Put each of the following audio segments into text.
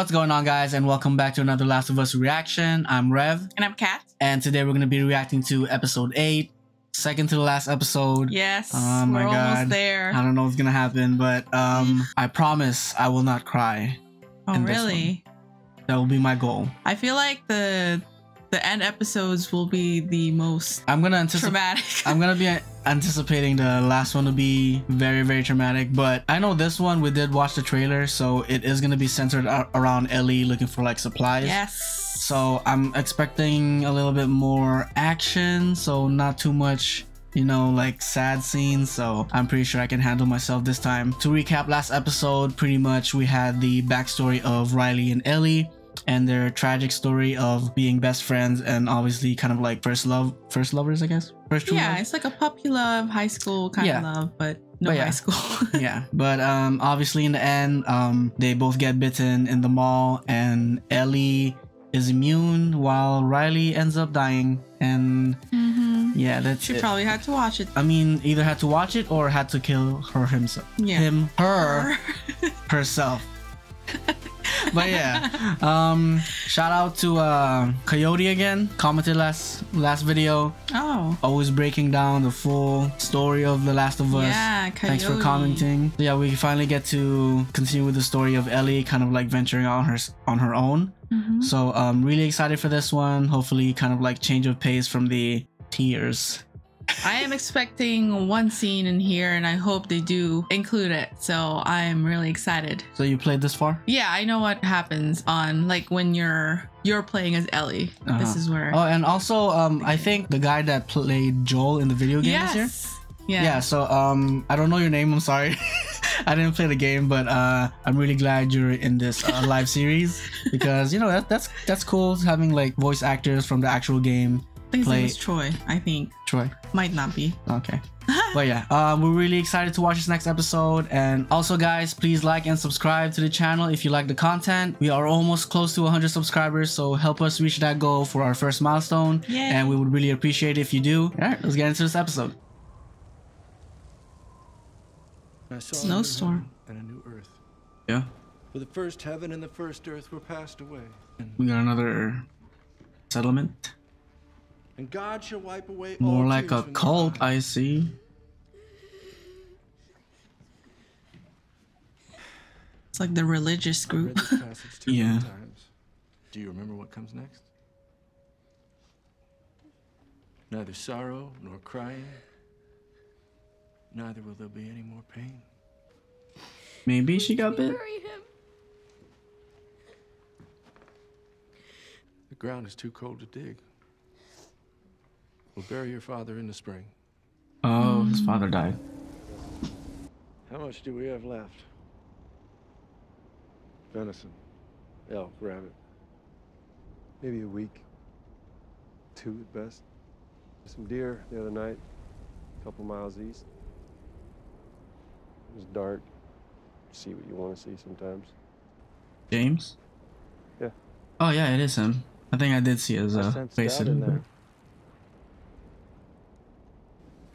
what's going on, guys, and welcome back to another Last of Us reaction. I'm Rev, And I'm Kat. and today we're going to be reacting to episode 8, second to the last episode. Yes, Oh my we're God. almost there. I don't know what's going to happen, but um, I promise I will not cry. Oh, really? That will be my goal. I feel like the the end episodes will be the most I'm going to anticipate. traumatic. I'm gonna be anticipating the last one to be very, very traumatic, but I know this one we did watch the trailer, so it is gonna be centered around Ellie looking for like supplies. yes. So I'm expecting a little bit more action, so not too much, you know, like sad scenes. So I'm pretty sure I can handle myself this time. To recap last episode, pretty much we had the backstory of Riley and Ellie and their tragic story of being best friends and obviously kind of like first love, first lovers, I guess. First true yeah, love. it's like a puppy love, high school kind Yeah. of love, but no But yeah. high school. yeah but um obviously in the end um they both get bitten in the mall and ellie is immune while riley ends up dying and hmm yeah that's She it. probably had to watch it. i mean either had to watch it or had to kill her himself Yeah. him her herself but yeah um shout out to uh coyote again commented last last video oh. always breaking down the full story of the last of us Yeah, Thanks for commenting. So yeah, we finally get to continue with the story of Ellie, kind of like venturing on her on her own. Mhm. So I'm um, really excited for this one. Hopefully, kind of like change of pace from the tears. I am expecting one scene in here, and I hope they do include it. So I'm really excited. So you played this far? Yeah, I know what happens on like when you're you're playing as Ellie. This Uh-huh. is where. Oh, and also um, I think the guy that played Joel in the video game is here. yes. Yeah. Yeah. So um, I don't know your name. I'm sorry. I didn't play the game, but uh, I'm really glad you're in this uh, live series because you know that, that's that's cool having like voice actors from the actual game. I think his play- name is Troy. I think Troy. might not be. Okay. but yeah, um, we're really excited to watch this next episode. And also, guys, please like and subscribe to the channel if you like the content. We are almost close to 100 subscribers, so help us reach that goal for our first milestone. Yay. And we would really appreciate it if you do. All right, let's get into this episode. Snowstorm. a new heaven and a new earth. Yeah, For the first heaven and the first earth were passed away. we got another settlement. And God shall wipe away More like tears a cult. I see. It's like the religious group. this passage too Yeah. Do you remember what comes next? Neither sorrow nor crying. Neither will there be any more pain. Maybe she got bit. The ground is too cold to dig. We'll bury your father in the spring. Oh, his father died. How much do we have left? Venison, elk, rabbit. Maybe a week. Two at best. Some deer the other night, a couple miles east. It was dark. See what you want to see sometimes. James? Yeah. Oh, yeah, it is him. I think I did see his uh, face in in there.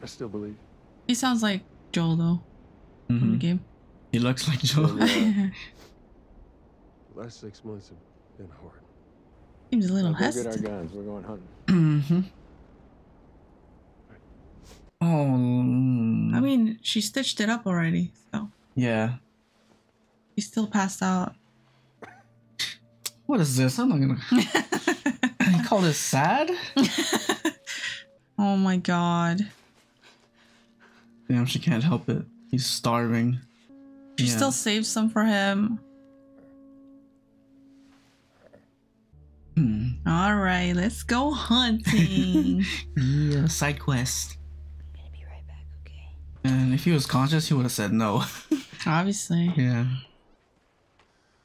I still believe. he sounds like Joel though from the Mhm. game. He looks like Joel. Yeah. The last six months have been hard. Seems a little Now go get our guns. We're going hunting. Mm-hmm. Oh, mm, I mean, she stitched it up already, so yeah. He still passed out. What is this? I'm not gonna. you call this sad? oh my god. Damn, she can't help it. He's starving. She Yeah. still saves some for him. Hmm. All right, let's go hunting. Yeah, side quest. I'm gonna be right back, okay? And if he was conscious, he would have said no. Obviously. yeah.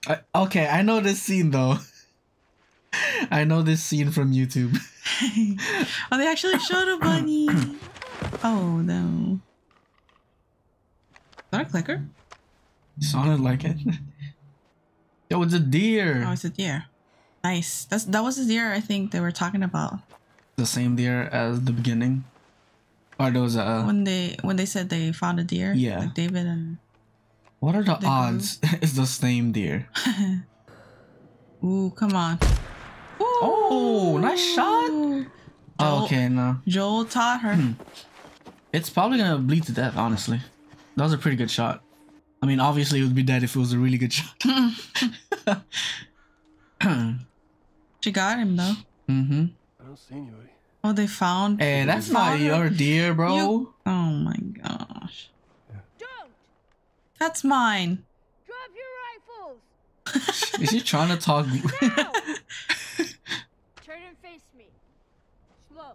I, okay, I know this scene though. I know this scene from YouTube. oh, they actually showed a bunny. Oh no. Is that a clicker? Sounded like it. Yo, it's a deer. Oh, it's a deer. Nice. That's that was the deer I think they were talking about the same deer as the beginning. Or those uh when they when they said they found a deer. Yeah. Like David and what are the odds it's the same deer? Ooh, come on. Oh, nice shot. Ooh. Oh, Joel- okay, no. Joel taught her. It's probably gonna bleed to death, honestly. That was a pretty good shot. I mean, obviously it would be dead if it was a really good shot. She got him though. mm-hmm. I don't see anybody. Oh, they found. Hey, that's they not found your deer, bro. You- Oh my gosh. Don't! That's mine. Drop your rifles! Is he trying to talk? Now! Turn and face me. Slow.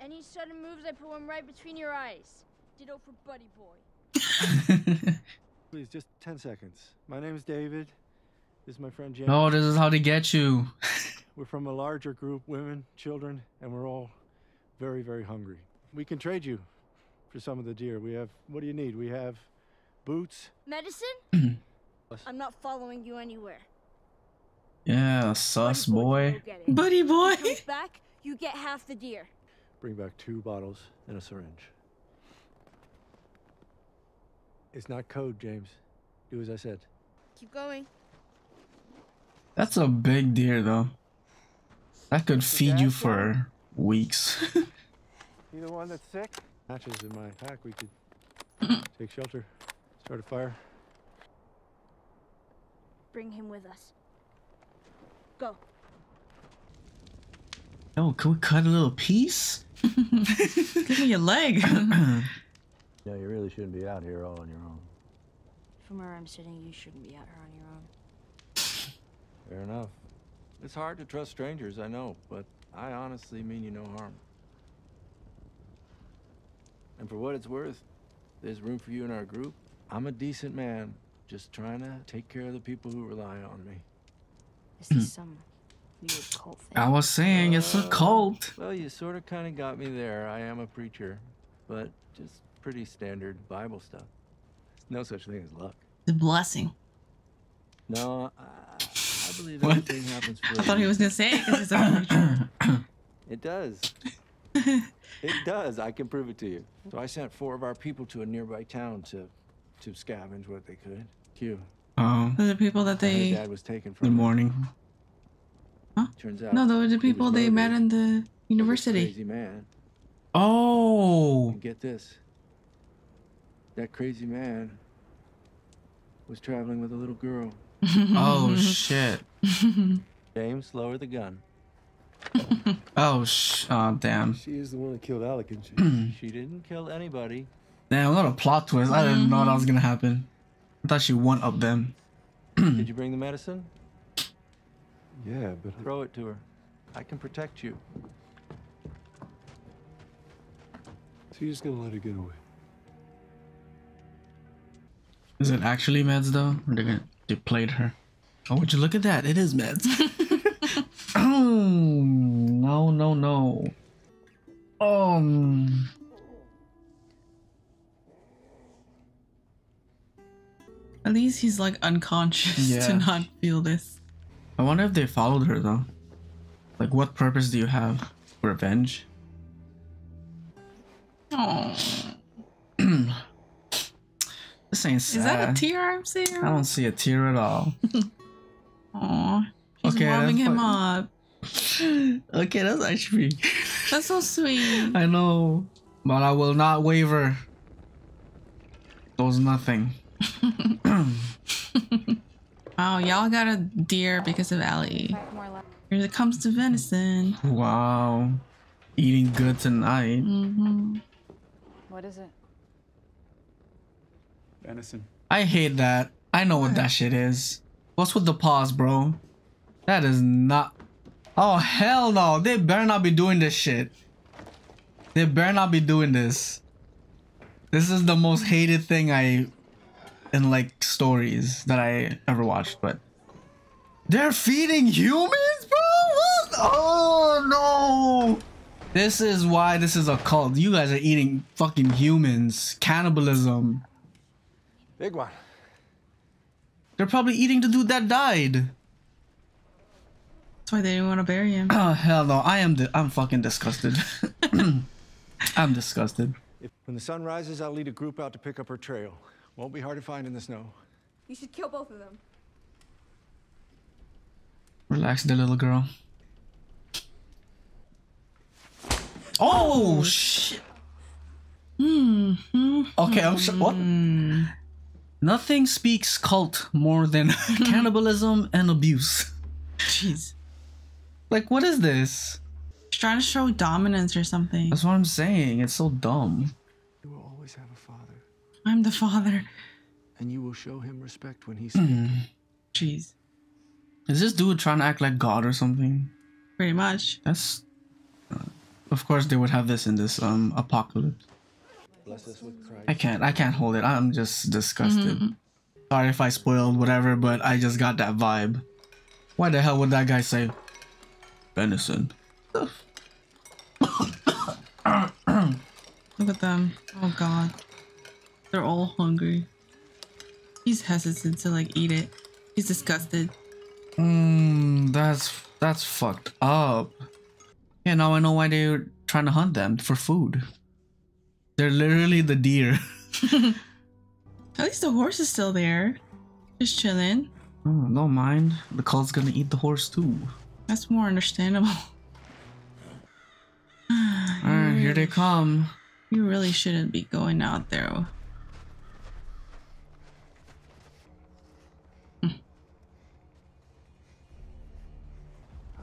Any sudden moves, I put one right between your eyes. Ditto for Buddy Boy. Please, just 10 seconds. My name is David. This is my friend James. no, this is how they get you. We're from a larger group, women, children, and we're all very, very hungry. We can trade you for some of the deer. We have, what do you need? We have boots. Medicine? I'm not following you anywhere. Yeah, sus Buddy boy. can go get it. Buddy boy. Comes back, you get half the deer. Bring back two bottles and a syringe. It's not code, James. Do as I said. Keep going. That's a big deer, though. That could Is feed you for weeks. You the one that's sick? Matches in my pack. We could take shelter, start a fire. Bring him with us. Go. Yo, can we cut a little piece? Give me your leg. Yeah, you really shouldn't be out here all on your own. From where I'm sitting, you shouldn't be out here on your own. Fair enough. It's hard to trust strangers, I know, but I honestly mean you no harm. And for what it's worth, there's room for you in our group. I'm a decent man, just trying to take care of the people who rely on me. Is this some weird cult thing? I was saying it's a cult. Well, you sort of kind of got me there. I am a preacher, but just pretty standard Bible stuff. No such thing as luck. the blessing. No, I, I believe What? everything happens for I a thought he was gonna say it because he's a preacher. It does. it does. I can prove it to you. So I sent four of our people to a nearby town to to scavenge what they could. Q. Oh, the people that they. Dad was taken from. her. morning. Huh? Turns out. No, those are the people they met in the university. Crazy man. Oh, And get this. That crazy man was traveling with a little girl. oh shit. James, lower the gun. Oh sh. Oh damn. She is the one that killed Alec, isn't she? She didn't kill anybody. Damn, what a plot twist. I didn't know that was gonna happen. I thought she one up them. Did you bring the medicine? yeah, but Throw it to her. I can protect you. so you're just gonna let her get away. Is it actually meds though? Or they gonna they played her? Oh, would you look at that? It is meds. oh no no no. Um. At least he's like unconscious Yeah. to not feel this. I wonder if they followed her though. Like, what purpose do you have? Revenge? Oh, This ain't is that a tear I'm seeing? I don't see a tear at all. Aw, she's Okay, warming him up. okay, that's actually. That's so sweet. I know, but I will not waver. Goes nothing. Wow, y'all got a deer because of Ellie. Five. Here it comes to venison. Wow, eating good tonight. hmm What is it? Venison. I hate that. I know what that shit is. What's with the pause, bro? That is not. Oh hell no! They better not be doing this shit. They better not be doing this. This is the most hated thing I in like stories that I ever watched, but they're feeding humans, bro. What? Oh no! This is why this is a cult. You guys are eating fucking humans. Cannibalism. Big one. They're probably eating the dude that died. That's why they didn't want to bury him. Oh hell no! I am. Di- I'm fucking disgusted. I'm disgusted. If, when the sun rises, I'll lead a group out to pick up her trail. Won't be hard to find in the snow. You should kill both of them. Relax, the little girl. Oh shit! Hmm. Okay, I'm so, what? Nothing speaks cult more than cannibalism and abuse. Jeez. Like, what is this? She's trying to show dominance or something. That's what I'm saying. It's so dumb. You will always have a father, I'm the father. and you will show him respect when he's speaks. Jeez. Is this dude trying to act like God or something? Pretty much. That's. Uh, of course, they would have this in this um apocalypse. Bless us with Christ. I can't. I can't hold it. I'm just disgusted. Mm-hmm. Sorry if I spoiled whatever, but I just got that vibe. Why the hell would that guy say venison? Look at them. Oh god. They're all hungry. He's hesitant to like eat it. He's disgusted. Mmm, that's that's fucked up. Yeah, now I know why they're trying to hunt them for food. They're literally the deer. At least the horse is still there. Just chilling. Oh, don't mind. The cult's gonna eat the horse too. That's more understandable. Alright, here they come. You really shouldn't be going out there. I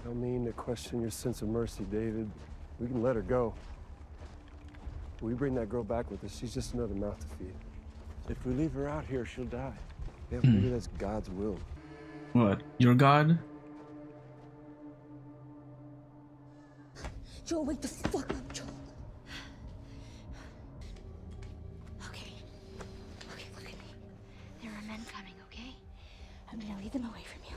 don't mean to question your sense of mercy, David. We can let her go. We bring that girl back with us. She's just another mouth to feed. If we leave her out here, she'll die. Yeah, maybe that's God's will. What? Your god? Joel, wake the fuck up, Joel. Okay. Okay, look at me. There are men coming, okay? I'm gonna lead them away from you.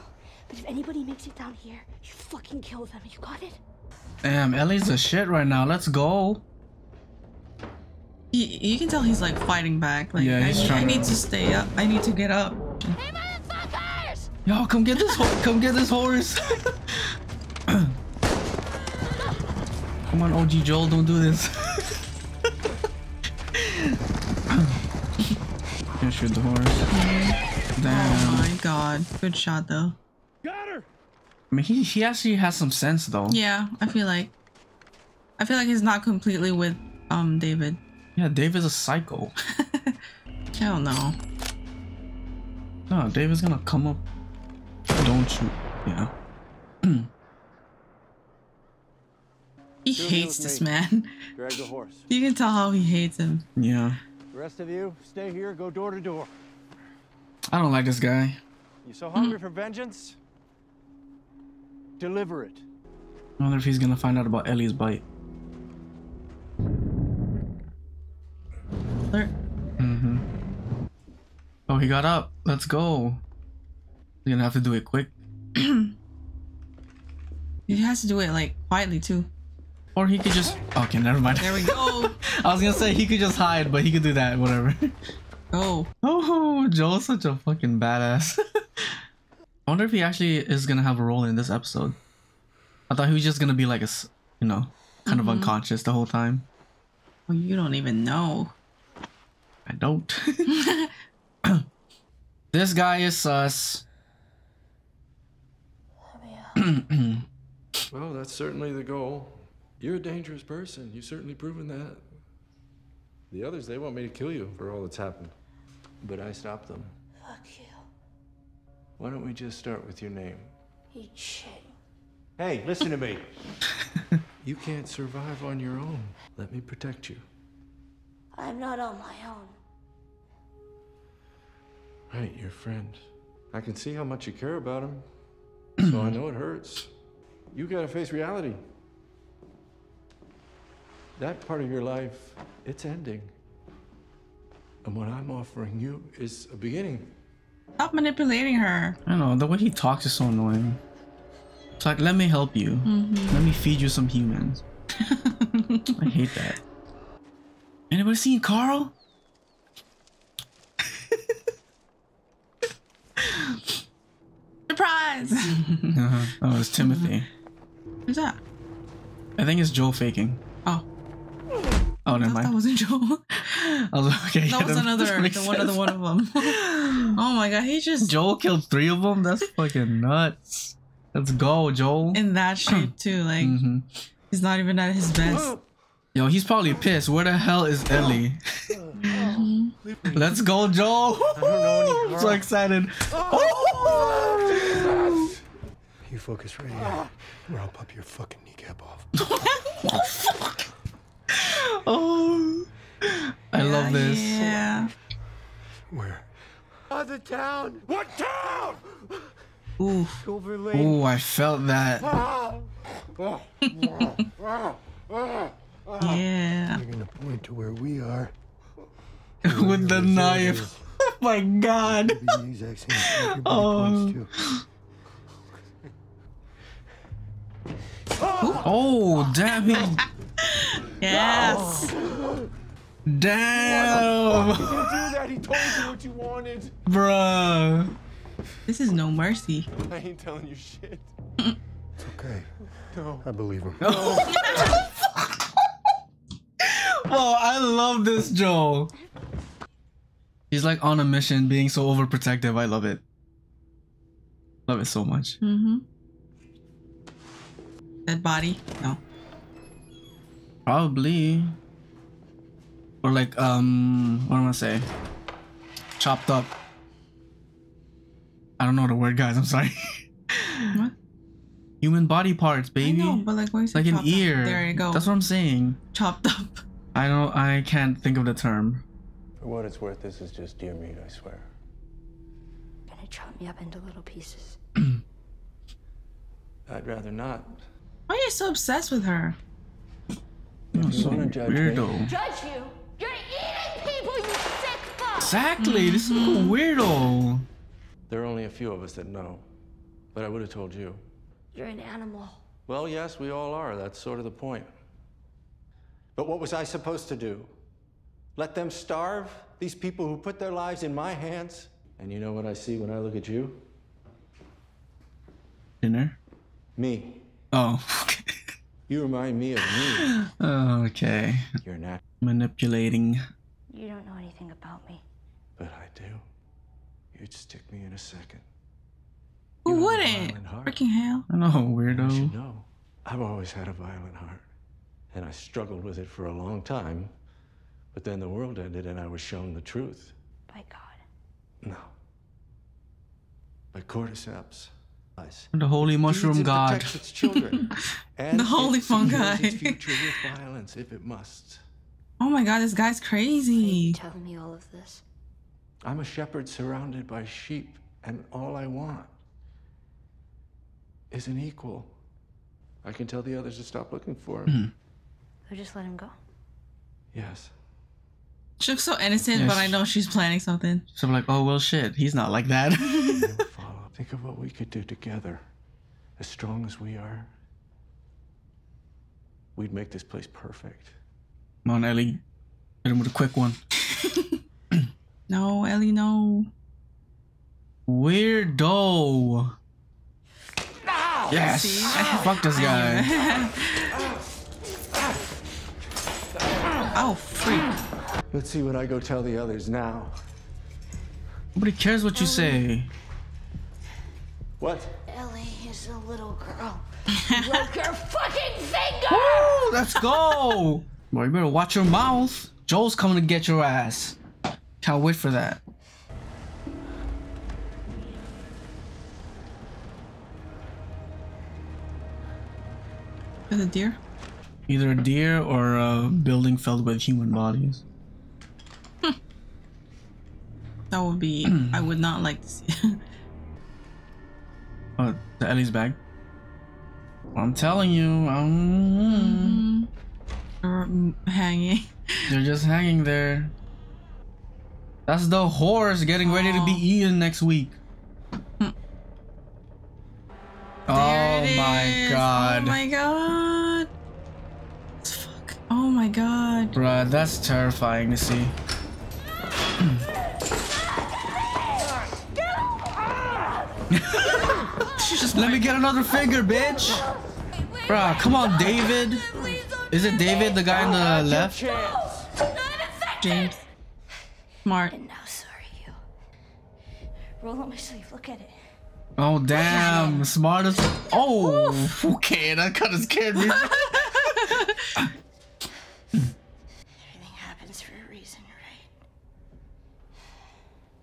But if anybody makes it down here, you fucking kill them. You got it? Damn, Ellie's a shit right now. Let's go. You, you can tell he's like fighting back. Like, Yeah, I, he's need- I trying to- need to stay up. I need to get up. Hey, motherfuckers! Yo, come get this horse. Come get this horse. come on, OG Joel, don't do this. Can't shoot the horse. Oh my god. Good shot though. Got her. I mean, he, he actually has some sense though. Yeah, I feel like I feel like he's not completely with um David. Yeah, David's a psycho. Hell no. No, David's gonna come up. Don't you? Yeah. He Come here hates this me. man. Grab the horse. You can tell how he hates him. Yeah. The rest of you, stay here, go door to door. I don't like this guy. You so hungry for vengeance? Deliver it. I wonder if he's gonna find out about Ellie's bite. There- Mm-hmm. Oh, he got up. Let's go. He's gonna have to do it quick. He has to do it like quietly too. Or he could just. Okay, never mind. There we go. I was gonna say he could just hide, but he could do that. Whatever. Oh. Oh, Joel's such a fucking badass. I wonder if he actually is gonna have a role in this episode. I thought he was just gonna be like a, you know, kind of unconscious the whole time. Well, you don't even know. I don't. this guy is sus. Well, that's certainly the goal. You're a dangerous person. You've certainly proven that. The others, they want me to kill you for all that's happened. But I stopped them. Fuck you. Why don't we just start with your name? Eat shit. Hey, listen to me. you can't survive on your own. Let me protect you. I'm not on my own. Right, your friend. I can see how much you care about him. so I know it hurts. You gotta face reality. That part of your life, it's ending. And what I'm offering you is a beginning. Stop manipulating her. I don't know, the way he talks is so annoying. It's like, let me help you. Mm-hmm. Let me feed you some humans. I hate that. Anybody seen Carl? Uh-huh. Oh, it's Timothy. Who's that? I think it's Joel faking. Oh, Oh, never that, that mind. wasn't Joel. I was like, okay. yeah, That was that another, makes the one of the one of them. oh my god, he just Joel killed three of them? That's fucking nuts. Let's go, Joel. In that shape too, like hmm he's not even at his best. Yo, he's probably pissed. Where the hell is Ellie? Let's go, Joel. I'm so excited. You focus right here, or I'll pop your fucking kneecap off. Oh, I love this. Yeah. Where? Other town. What town? Ooh. Silver Lake. Oh, I felt that. Ah. Ah. Ah. Yeah. You're gonna point to where we are. With the knife. Oh my god. Be oh. Oh. points to. Damn. He, Yes. damn. You do that. He told you what you wanted. Bruh. This is no mercy. I ain't telling you shit. It's okay. No. I believe him. Oh, I love this Joel. He's like on a mission, being so overprotective. I love it. Love it so much. Mm-hmm. Dead body? No. Probably. Or like, um, what am I gonna say? Chopped up. I don't know the word, guys. I'm sorry. What? Human body parts, baby. I know, but like, where's like an ear. There you go. That's what I'm saying. chopped up. I don't. I can't think of the term. For what it's worth, this is just deer meat, I swear. Gonna chop me up into little pieces. I'd rather not. Why are you so obsessed with her? You're so wanna judge me? weirdo. Judge you? You're eating people, you sick fuck! Exactly. This is a mm-hmm. weirdo. There are only a few of us that know. But I would have told you. You're an animal. Well, yes, we all are. That's sort of the point. But what was I supposed to do? Let them starve? These people who put their lives in my hands? And you know what I see when I look at you? Dinner. Me. Oh. You remind me of me. Oh, okay. You're not, Manipulating. You don't know anything about me. but I do. You'd stick me in a second. Who You wouldn't? Freaking hell. I know, And you weirdo. should know. I've always had a violent heart. And I struggled with it for a long time. But then the world ended and I was shown the truth. By God. No. By cordyceps. Lies. The holy mushroom Feeds god. its children. and The holy it fungi. its future with violence if it must. Oh my god, this guy's You crazy. telling me all of this? I'm a shepherd surrounded by sheep, and all I want is an equal. I can tell the others to stop looking for him. Mm-hmm. So just let him go. Yes. She looks so innocent, Yes. but I know she's planning something. So I'm like, oh well, shit. He's not like that. They'll follow. Think of what we could do together. As strong as we are, we'd make this place perfect. Come on, Ellie. Hit him with a quick one. No, Ellie, no. Weirdo. Yes. See? Fuck this guy. oh, freak. Let's see what I go tell the others now. Nobody cares what you say. What? Ellie is a little girl. Broke her fucking finger! Woo, let's go. Boy, you better watch your mouth. Joel's coming to get your ass. Can't wait for that. Is it deer? Either a deer or a building filled with human bodies. Hmm. That would be. I would not like to see. Oh, the Ellie's bag. I'm telling you, um, or mm, hanging. they're just hanging there. That's the horse getting ready to be eaten next week. There oh my is. god. Oh my god. Fuck. Oh my god. Bruh, that's terrifying to see. Just let me get another finger, bitch. Bruh, come on, David. Is it David, the guy on the left? James. Smart. And now, sorry, you. Roll up my sleeve. Look at it. Oh damn, smart as Oh okay, that kinda scared me. Everything happens for a reason, right?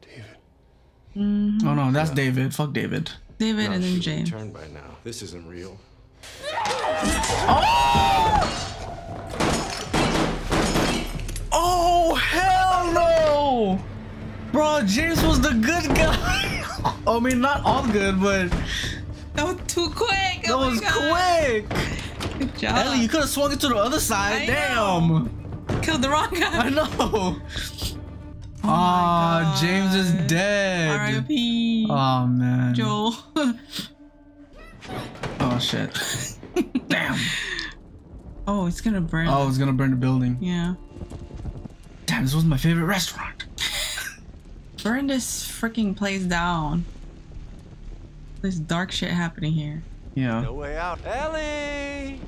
David. oh no, that's David. Fuck David. David No, and then she James. returned by now. This isn't real. Oh! oh hell no! Bro, James was the good guy. I mean not all good, but That was too quick. that oh was quick. Good job. Ellie, you could have swung it to the other side. I Damn. killed the wrong guy. I know. Oh Aw, my ah, James is dead. R.I.P. Oh ah, man. Joel. Oh shit. Damn. oh, it's gonna burn. Oh, it's gonna burn the building. Yeah. Damn, this was my favorite restaurant. Burn this freaking place down. There's dark shit happening here. Yeah. No way out. Ellie!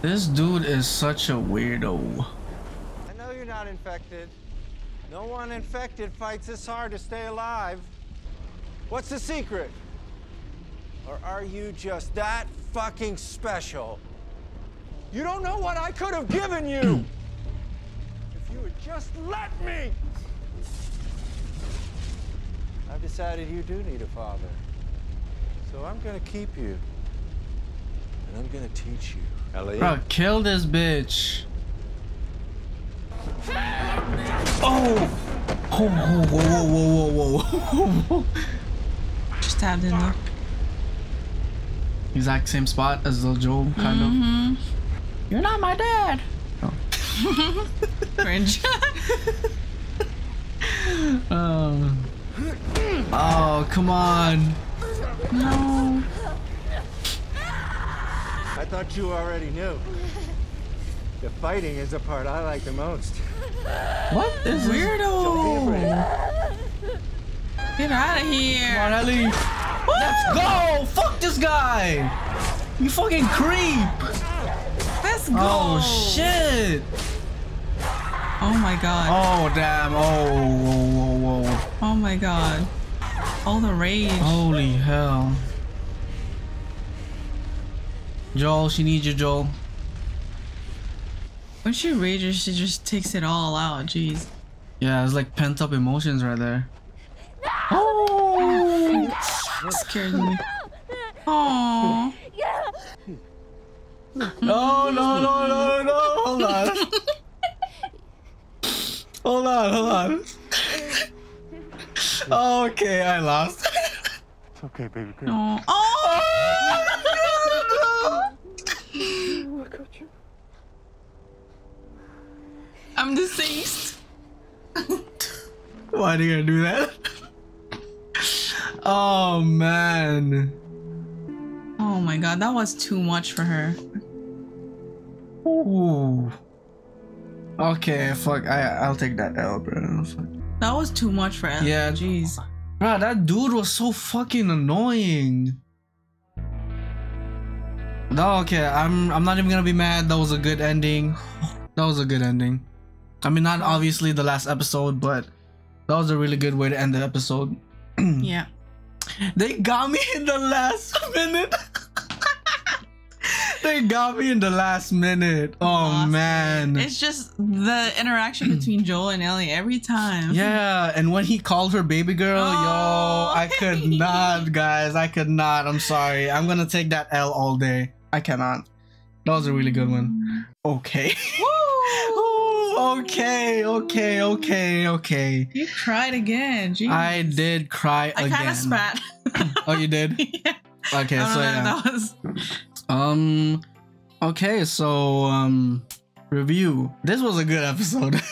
This dude is such a weirdo. I know you're not infected. No one infected fights this hard to stay alive. What's the secret? Or are you just that fucking special? You don't know what I could have given you! if you would just let me! I've decided you do need a father. So I'm gonna keep you. And I'm gonna teach you. Ellie? Bro, kill this bitch. Oh! Oh, whoa, whoa, whoa, whoa, whoa, whoa. Just stabbed in there. Exact same spot as the Joel, kind of. You're not my dad. Cringe. Um. Oh, come on. no. I thought you already knew. The fighting is the part I like the most. What is this? Weirdo. Get out of Come here. on, Ellie. Let's go! Fuck this guy! You fucking creep! Let's oh, go. Oh shit! Oh my god. Oh damn! Oh whoa whoa whoa! Oh my god. All the rage. Holy hell! Joel, she needs you, Joel. When she rages, she just takes it all out. Jeez. Yeah, it's like pent up emotions right there. Oh, scared me. Oh. No, no, no, no, no! Hold on. hold on, hold on. okay, I lost. It's okay, baby girl. Oh. Oh. I'm deceased. Why are you gonna do that? oh man. Oh my god, that was too much for her. Ooh. Okay, fuck. I I'll take that L, bro. Fuck. That was too much for Ellie. Yeah. Jeez. Bro, that dude was so fucking annoying. No, okay. I'm I'm not even gonna be mad. That was a good ending. That was a good ending. I mean, not obviously the last episode, but that was a really good way to end the episode. Yeah. They got me in the last minute. they got me in the last minute. Oh Lost it. man. It's just the interaction between Joel and Ellie every time. Yeah, and when he called her baby girl, Oh. yo, I could oh. not, guys. I could not. I'm sorry. I'm gonna take that L all day. I cannot. That was a really good one. Mm. Okay. Okay, okay, okay, okay. You cried again. Jeez. I did cry I again. kind of spat. Oh, you did? yeah. Okay, I so yeah. was. Um. Okay, so um, review. This was a good episode.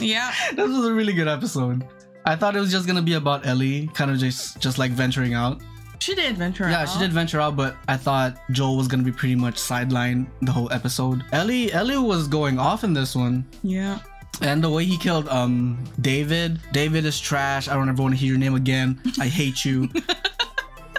Yeah. this was a really good episode. I thought it was just gonna be about Ellie, kind of just just like venturing out. She did venture out. Yeah, out. she did venture out, but I thought Joel was gonna be pretty much sidelined the whole episode. Ellie, Ellie was going off in this one, Yeah. and the way he killed um David. David is trash. I don't ever want to hear your name again. I hate you.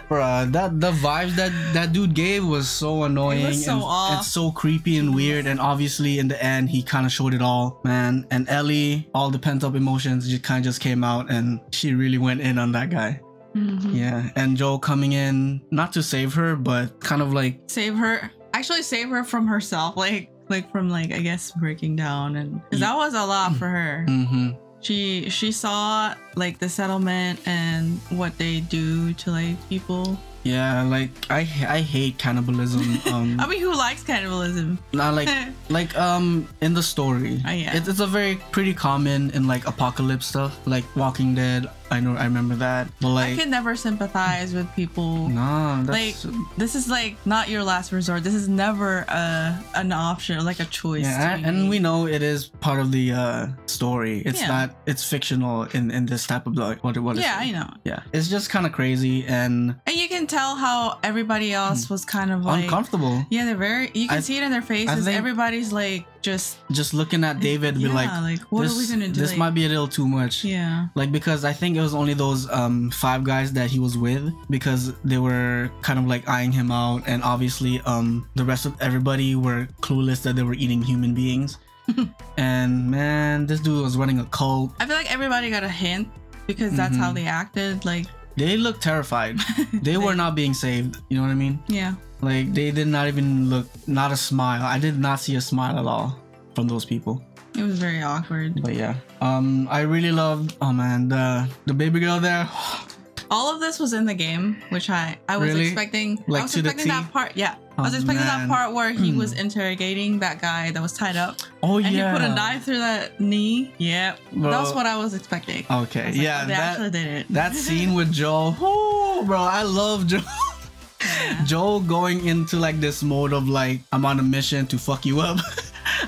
Bruh, that the vibes that that dude gave was so annoying was so and, off. and so creepy and weird. And obviously, in the end, he kind of showed it all, man. And Ellie, all the pent up emotions just kind of just came out, and she really went in on that guy. Mhm. Yeah, and Joel coming in not to save her, but kind of like Save her. Actually, save her from herself. Like, like from like I guess breaking down, and 'cause that was a lot for her. hmm She she saw like the settlement and what they do to like people. Yeah, like I I hate cannibalism. Um, I mean, who likes cannibalism? not like like um in the story. Oh, yeah. It's, it's a very pretty common in like apocalypse stuff, like Walking Dead. I know I remember that, but like, I can never sympathize with people. nah, Like this is like not your last resort. This is never a an option, like a choice. yeah, and, be and made. we know it is part of the uh story. It's Yeah. not. It's fictional in in this type of like what what Yeah, it? I know. Yeah, it's just kind of crazy and And you can tell how everybody else was kind of like uncomfortable. Yeah, they're very. You can I- see it in their faces. Everybody's like just. Just looking at David, be Yeah, like, like, what are this, we gonna do? This Like- might be a little too much. Yeah. like because I think it was only those um five guys that he was with because they were kind of like eyeing him out and obviously um the rest of everybody were clueless that they were eating human beings and man this dude was running a cult I feel like everybody got a hint because that's how Mhm. they acted. Like, they looked terrified they were not being saved you know what I mean yeah. Like they did not even look not a smile I did not see a smile at all from those people It was very awkward. but yeah um I really loved oh man the the baby girl there All of this was in the game, which I I was Really? expecting. Like I was to expecting that part. Yeah, Oh, I was expecting man. that part where he Hmm. was interrogating that guy that was tied up, oh and yeah and he put a knife through that knee. Yep, Bro. that's what I was expecting. Okay was like, yeah oh, they that actually did it. That scene with Joel, oh, bro, I love Joel. Joel going into like this mode of like, I'm on a mission to fuck you up.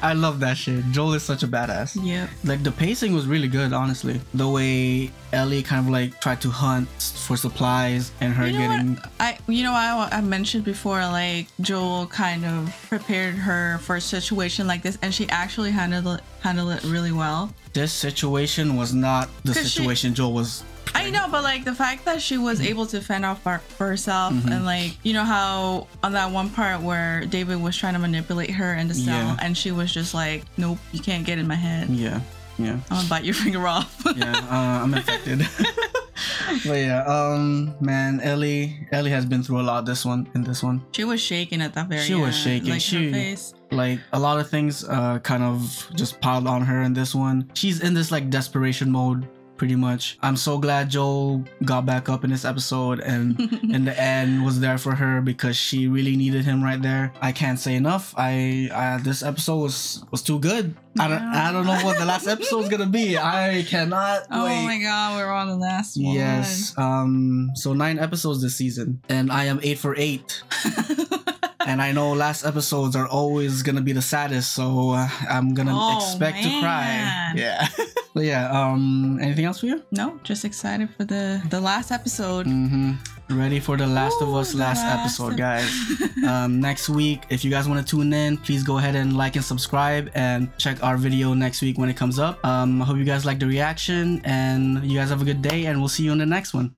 I love that shit. Joel is such a badass. Yeah. Like the pacing was really good, honestly. The way Ellie kind of like tried to hunt for supplies and her You know getting what? I you know I I mentioned before like Joel kind of prepared her for a situation like this, and she actually handled it handled it really well. this situation was not the 'Cause she- situation Joel was. I know, but like the fact that she was able to fend off for, for herself, Mm-hmm. and like you know how on that one part where David was trying to manipulate her in the cell, Yeah. and she was just like, "Nope, you can't get in my head. Yeah, yeah. I'm gonna bite your finger off." yeah, uh, I'm infected. but yeah, um, man, Ellie, Ellie has been through a lot. This one, in this one, she was shaking at that very. She was shaking. Like She- her face. like a lot of things, uh, kind of just piled on her in this one. She's in this like desperation mode, pretty much. I'm so glad Joel got back up in this episode and in the end was there for her because she really needed him right there. I can't say enough. I, I this episode was was too good. I don't I don't know what the last episode is gonna be. I cannot Oh wait. my god, we're on the last one. Yes. Um. So nine episodes this season, and I am eight for eight. and I know last episodes are always gonna be the saddest, so uh, I'm gonna Oh, expect to cry. Yeah. but yeah. Um. Anything else for you? No, just excited for the the last episode. Mm-hmm. Ready for the Last of Us last, last episode, guys. um, next week, if you guys want to tune in, please go ahead and like and subscribe and check our video next week when it comes up. Um, I hope you guys like the reaction and you guys have a good day, and we'll see you on the next one.